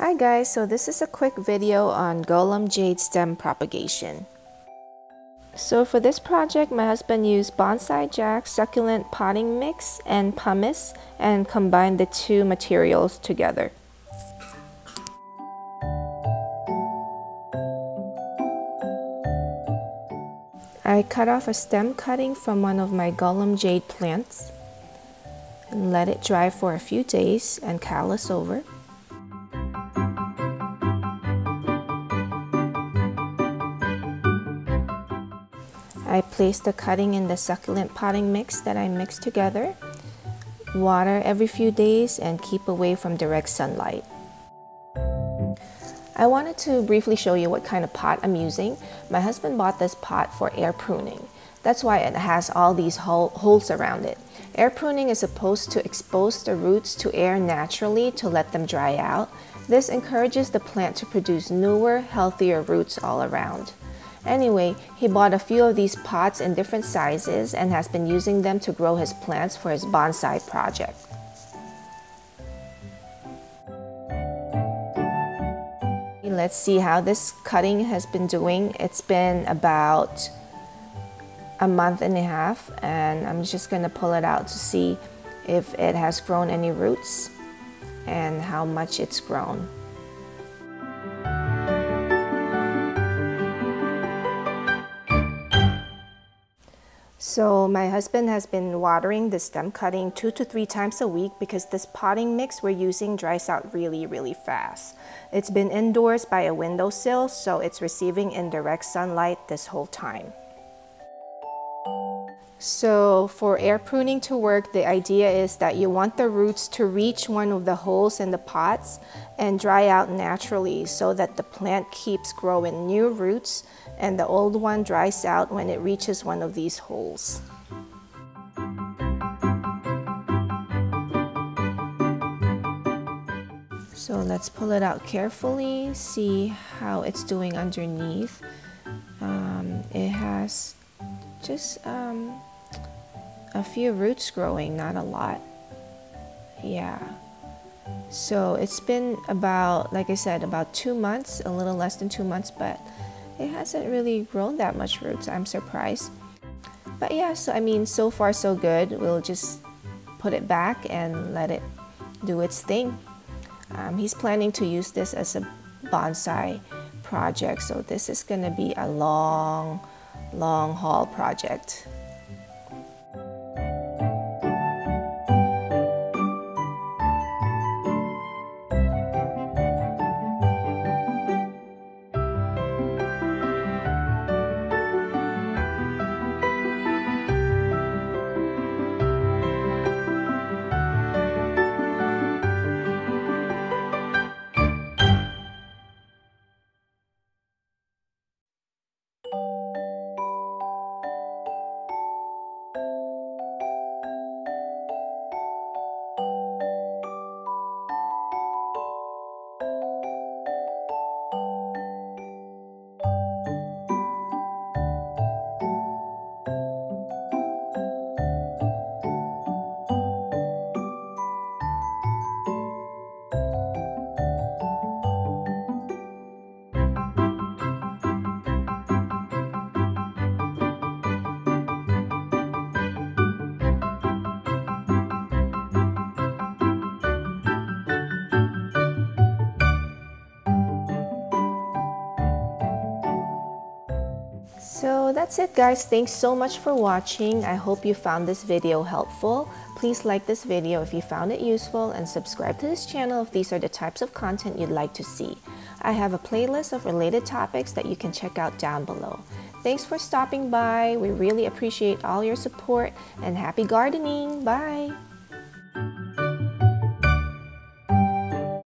Hi guys, so this is a quick video on Gollum Jade stem propagation. So for this project, my husband used Bonsai Jack succulent potting mix and pumice and combined the two materials together. I cut off a stem cutting from one of my Gollum Jade plants and let it dry for a few days and callus over. I place the cutting in the succulent potting mix that I mixed together. Water every few days and keep away from direct sunlight. I wanted to briefly show you what kind of pot I'm using. My husband bought this pot for air pruning. That's why it has all these holes around it. Air pruning is supposed to expose the roots to air naturally to let them dry out. This encourages the plant to produce newer, healthier roots all around. Anyway, he bought a few of these pots in different sizes and has been using them to grow his plants for his bonsai project. Let's see how this cutting has been doing. It's been about a month and a half and I'm just going to pull it out to see if it has grown any roots and how much it's grown. So my husband has been watering the stem cutting two to three times a week because this potting mix we're using dries out really, really fast. It's been indoors by a windowsill, so it's receiving indirect sunlight this whole time. So for air pruning to work, the idea is that you want the roots to reach one of the holes in the pots and dry out naturally so that the plant keeps growing new roots and the old one dries out when it reaches one of these holes. So let's pull it out carefully, see how it's doing underneath. Um, it has just um, a few roots growing, not a lot. Yeah. So it's been about, like I said, about two months, a little less than two months, but it hasn't really grown that much roots. I'm surprised. But yeah, so I mean, so far so good. We'll just put it back and let it do its thing. Um, he's planning to use this as a bonsai project, so this is going to be a long, long haul project. So that's it guys. Thanks so much for watching. I hope you found this video helpful. Please like this video if you found it useful and subscribe to this channel if these are the types of content you'd like to see. I have a playlist of related topics that you can check out down below. Thanks for stopping by. We really appreciate all your support and happy gardening. Bye!